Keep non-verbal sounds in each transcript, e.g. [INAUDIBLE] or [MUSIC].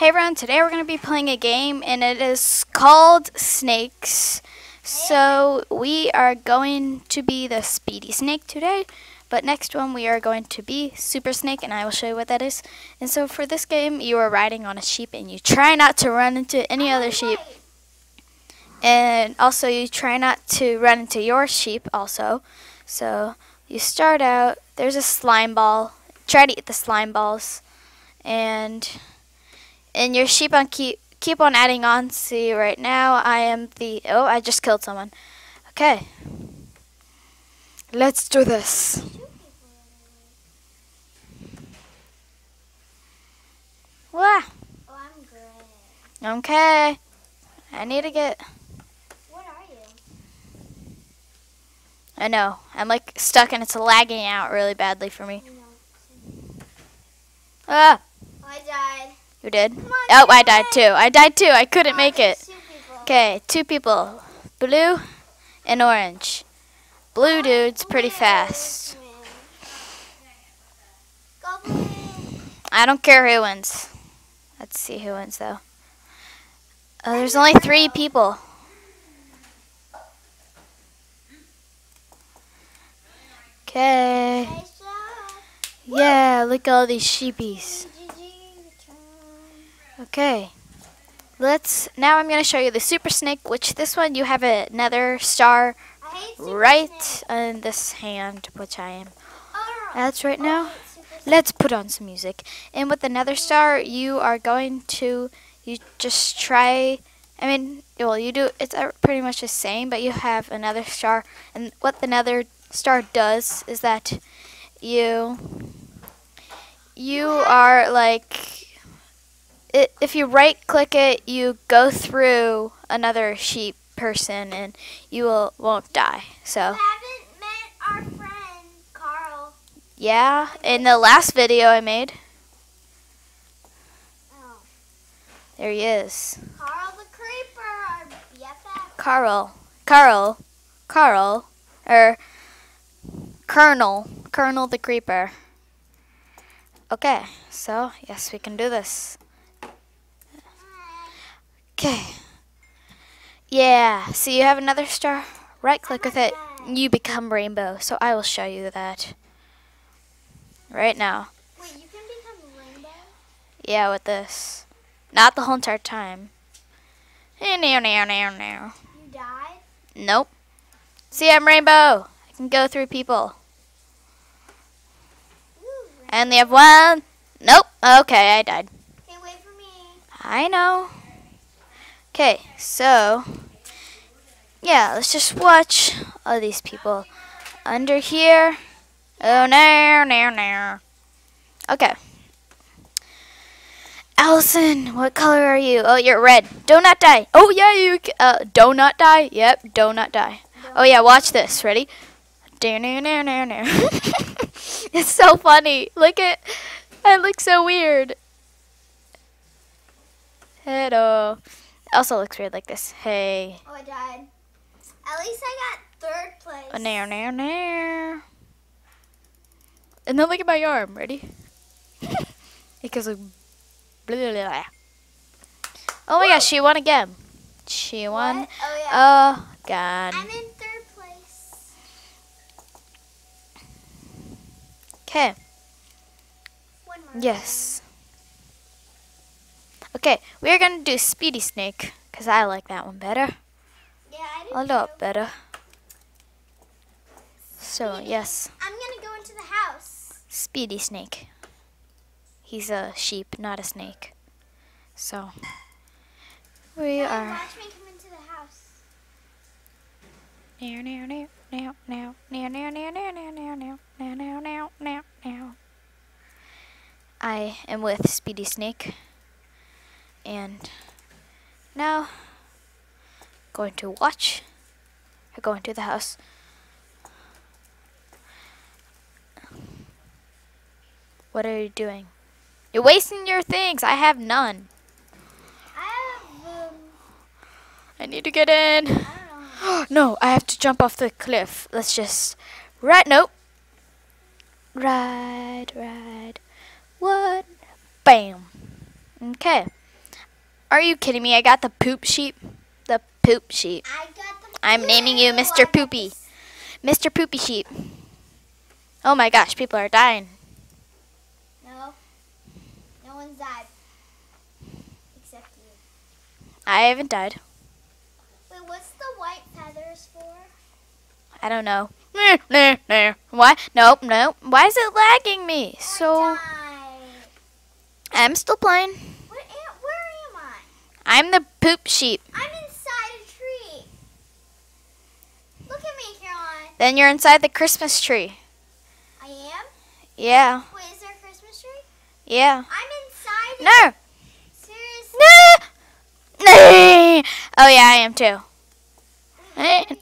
Hey everyone, today we're going to be playing a game and it is called Snakes. So we are going to be the Speedy Snake today, but next one we are going to be Super Snake and I will show you what that is. And so for this game you are riding on a sheep and you try not to run into any other sheep. And also you try not to run into your sheep also. So you start out, there's a slime ball, try to eat the slime balls. And and your sheep on keep keep on adding on. See, right now I am the oh, I just killed someone. Okay, let's do this. Wah. Oh, I'm great. Okay, I need to get. What are you? I know I'm like stuck and it's lagging out really badly for me. Know. Ah, I died. You did? Oh, I died too. I died too. I couldn't make it. Okay, two people, blue and orange. Blue dude's pretty fast. wins. Go blue. I don't care who wins. Let's see who wins though. Oh, there's only three people. Okay. Yeah, look at all these sheepies. Okay. Let's now I'm going to show you the super snake which this one you have a nether star right snake. in this hand which I am. That's right now. Let's put on some music. And with a nether star, you are going to you just try. I mean, well, you do. It's pretty much the same, but you have a nether star, and what the nether star does is that you you are like it, if you right click it, you go through another sheep person, and you will won't die. So. You haven't met our friend Carl. Yeah, in the last video I made, Oh, there he is. Carl the Creeper, our BFF. Carl. Carl. Carl. Or Colonel. Colonel the Creeper. Okay, so yes, we can do this. Okay. Yeah, so you have a nether star. Right click with it. You become rainbow. So I will show you that. Right now. Wait, you can become rainbow? Yeah, with this. Not the whole entire time. Eh, Now, now, now, now. You died? Nope. See, I'm rainbow. I can go through people. Ooh, I only have one. Nope. Okay, I died. Okay, wait for me. I know. Okay, so yeah, let's just watch all these people under here. Oh no, no, no. Okay. Allison, what color are you? Oh, you're red. Do not not die. Oh yeah, you. Uh, do not die. Yep, do not not die. Oh yeah, watch this. Ready? Do no no no no. It's so funny. Look at. I look so weird. Hello. Also looks weird like this. Hey. Oh, I died. At least I got third place. Oh, now, now, now. And then look at my arm. Ready? [LAUGHS] it goes like. Blah, blah, blah. Oh my gosh, she won again. She won Oh, yeah. again. I'm in third place. Okay. One more. Yes. Okay, we are gonna do Speedy Snake because I like that one better. Yeah, I do A lot better. So Speedy. yes. I'm gonna go into the house. Speedy Snake. He's a sheep, not a snake. So, we Hey, are. Watch me come into the house. Now, now, now, now, now, now, now, now, now, now, now, now, now, now, now, now, now. I am with Speedy Snake. And now, going to watch her go into the house. What are you doing? You're wasting your things. I have none. I have um, I need to get in. I [GASPS] no, I have to jump off the cliff. Let's just. Right, nope. Ride, ride. One. Bam. Okay. Are you kidding me? I got the poop sheep. The poop sheep. I got the I'm naming you Mr. Poopy. Mr. Poopy Sheep. Oh my gosh, people are dying. No. No one's died. Except you. I haven't died. Wait, what's the white feathers for? I don't know. [LAUGHS] Why? Nope, nope. Why is it lagging me? So died. I'm still playing. What am, where am I? I'm the poop sheep. I'm inside a tree. Look at me, Caroline. Then you're inside the Christmas tree. I am? Yeah, Wait, is there a Christmas tree? yeah. I'm inside it. No. Seriously? Nah. Nah. Oh yeah, I am too. I can't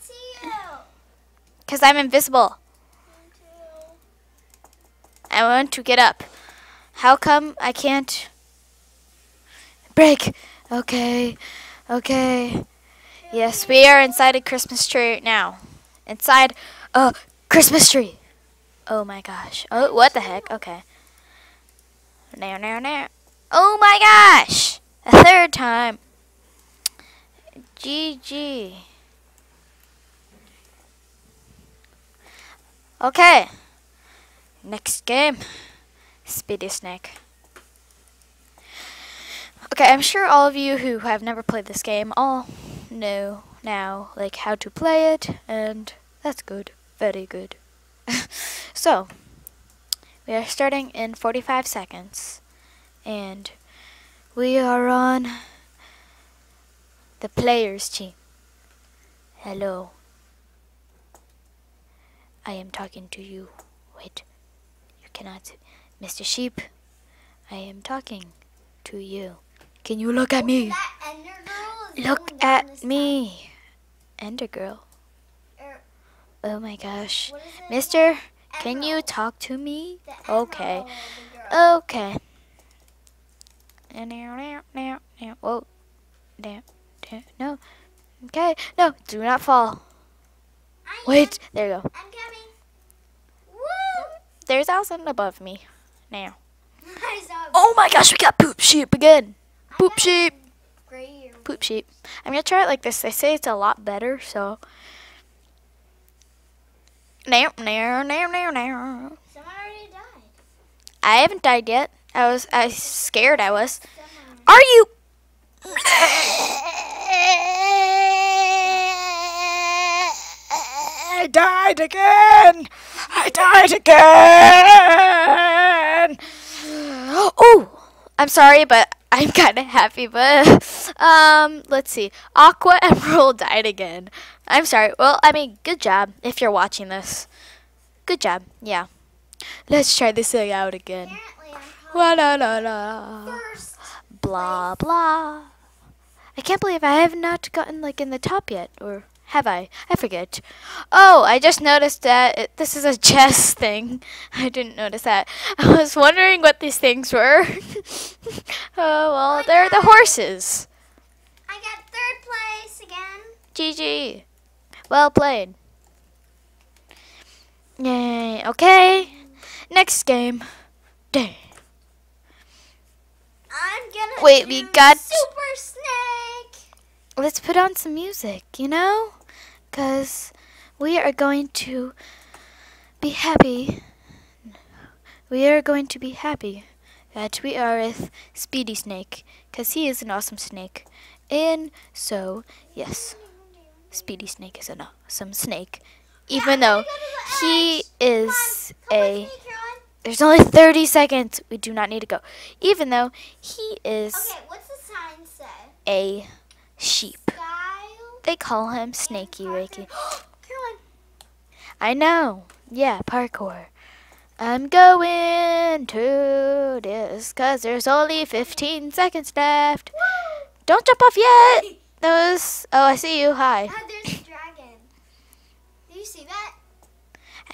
see you. Cause I'm invisible. I want to get up. How come I can't? Break. Okay. Okay. Yes, we are inside a Christmas tree now. Inside a Christmas tree. Oh my gosh. Oh, what the heck? Okay. Now, now, now. Oh my gosh! A third time. GG. Okay. Next game. Speedy Snake. Okay, I'm sure all of you who have never played this game all know now like how to play it and that's good. Very good. [LAUGHS] so, we are starting in 45 seconds and we are on the players team. Hello. I am talking to you. Wait. You cannot. Mr. Sheep, I am talking to you. Can you look at me? That Ender girl is Look going down this at me. Ender girl. Er, Oh my gosh. what is it? Mister, can you talk to me? Okay. Okay. Now, now, now, now. Whoa. No. Okay. No, do not fall. Wait. There you go. I'm coming. Woo! There's Allison above me. Now. Oh my gosh, we got poop sheep again. I Poop got sheep. Poop sheep. I'm gonna try it like this. They say it's a lot better, so. Now, now, now, now, now. someone already died. I haven't died yet. I was, I was scared. I was. Someone. Are you? I died again. I died again. Oh, I'm sorry, but [LAUGHS] I'm kind of happy. But um, let's see. Aqua [LAUGHS] Emerald died again. I'm sorry. Well, I mean, good job if you're watching this. Good job. Yeah. Let's try this thing out again. La la la la. Blah blah. I can't believe I have not gotten like in the top yet, or have I? I forget. Oh, I just noticed that it, this is a [LAUGHS] chess thing. I didn't notice that. I was wondering what these things were. [LAUGHS] oh well, oh my they're the horses. I got third place again. GG. Well played. Yay. Okay. Next game. Dang. I'm gonna. Wait, we got- Super Snake. let's put on some music, you know? Because we are going to be happy. We are going to be happy that we are with Speedy Snake, because he is an awesome snake. And so, yes, Speedy Snake is an awesome snake. Even Yeah, though gonna go to the he is on, a. with me, Caroline. There's only 30 seconds. We do not need to go. Even though he is Okay, what's the sign say? a sheep. They call him Wakey. [GASPS] Caroline. I know. Yeah, parkour. I'm going to this because there's only 15 seconds left. Woo! Don't jump off yet. Those. Oh, I see you. Hi. Ah, there's a dragon. Do you see that?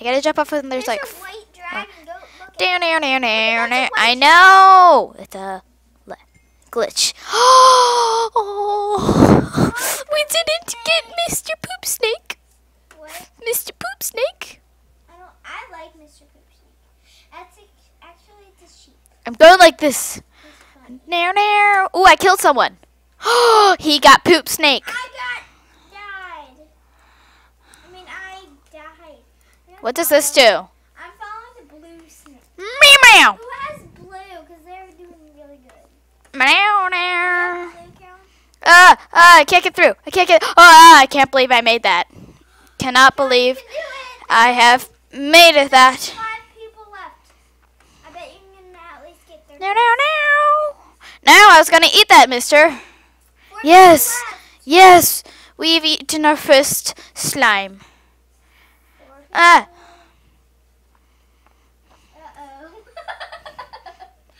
I gotta jump off and there's like. a white dragon. Go look at Down, down, down, down, down. I know. It's a glitch. [GASPS] Oh, [GASPS] we didn't get Mr. Poop Snake. What? Mr. Poop Snake. I don't. I like Mr. Poop Snake. That's a, actually it's a sheep. I'm going like this. Now, now. Ooh, I killed someone. Oh, [GASPS] he got poop snake. I got died. I mean, I died. I'm What does this do? I'm following the blue snake. Meow, Who has blue? Because they're doing really good. meow, meow. Ah, ah, I can't get through. I can't get. Oh, ah, I can't believe I made that. Cannot believe You can do it. I have made it that. Five people left. I bet you can at least get there. Now, I was gonna eat that, mister. Yes. Yes, we've eaten our first slime. Ah. Uh-oh.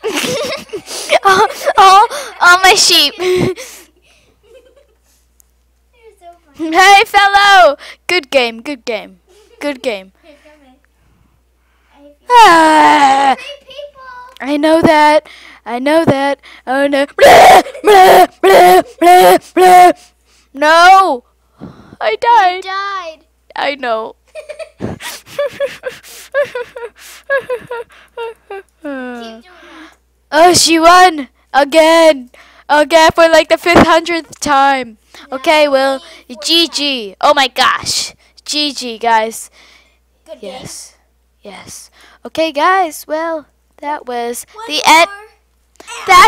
[LAUGHS] all, all, all my sheep. [LAUGHS] You're so funny. hey, fellow. Good game, good game, good game. [LAUGHS] Here, come in. I. [SIGHS] Ah, I know that. I know that. Oh no. [LAUGHS] No. I died. died. I know. [LAUGHS] Keep doing that. oh, she won again. Again for like the fifth hundredth time. Okay, well, GG. Oh my gosh. GG, guys. Good game. Yes. Yes. Okay, guys. Well, that was One the end. That